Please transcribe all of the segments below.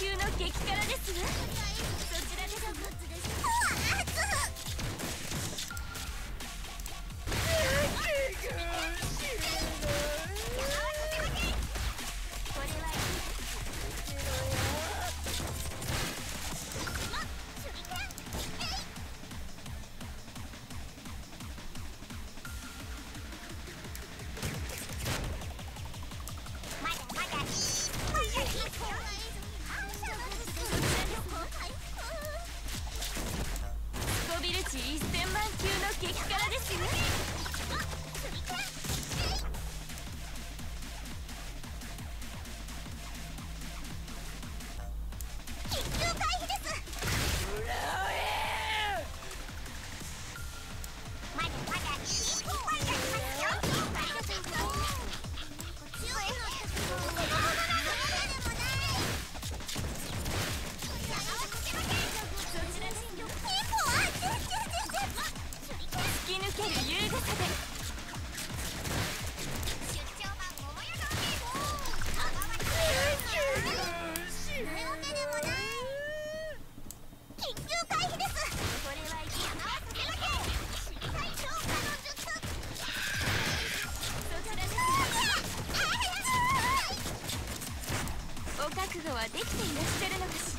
級の激辛ですわ。はできていらっしゃるのかしら。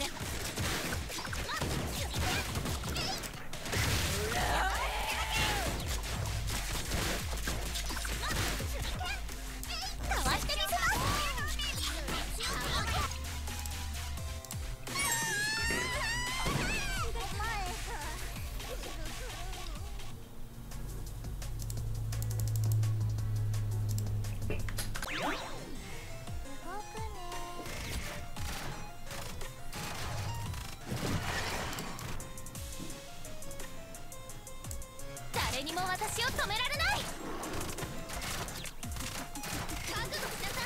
誰にも私を止められない。覚悟しなさい。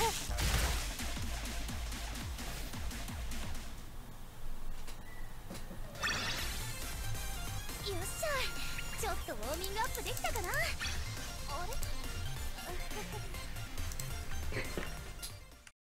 よっしゃちょっとウォーミングアップできたかな？あれ？